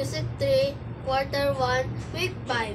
Music 3, Quarter 1, Week 5.